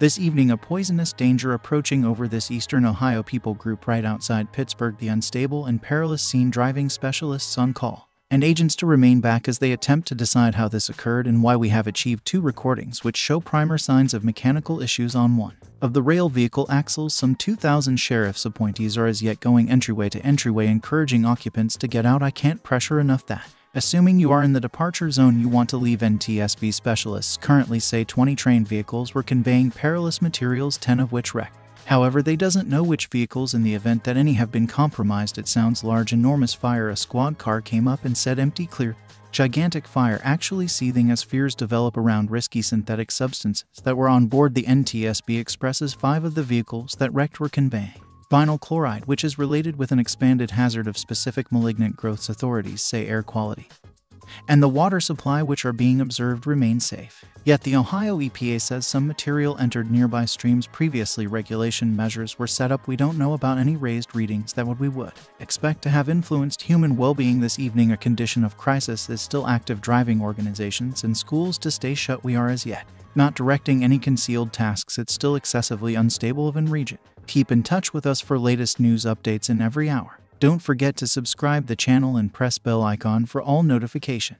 This evening, a poisonous danger approaching over this eastern Ohio people group right outside Pittsburgh. The unstable and perilous scene driving specialists on call and agents to remain back as they attempt to decide how this occurred and why we have achieved two recordings which show primer signs of mechanical issues on one of the rail vehicle axles. Some 2,000 sheriff's appointees are as yet going entryway to entryway, encouraging occupants to get out. I can't pressure enough that. Assuming you are in the departure zone you want to leave NTSB specialists currently say 20 train vehicles were conveying perilous materials 10 of which wrecked. However, they doesn't know which vehicles in the event that any have been compromised. It sounds large enormous fire. A squad car came up and said empty clear. Gigantic fire actually seething as fears develop around risky synthetic substances that were on board the NTSB expresses five of the vehicles that wrecked were conveying vinyl chloride, which is related with an expanded hazard of specific malignant growths authorities say air quality. And the water supply which are being observed remain safe. Yet the Ohio EPA says some material entered nearby streams previously regulation measures were set up. We don't know about any raised readings that what we would expect to have influenced human well-being this evening. A condition of crisis is still active driving organizations and schools to stay shut. We are as yet not directing any concealed tasks it's still excessively unstable of in region keep in touch with us for latest news updates in every hour don't forget to subscribe the channel and press bell icon for all notification.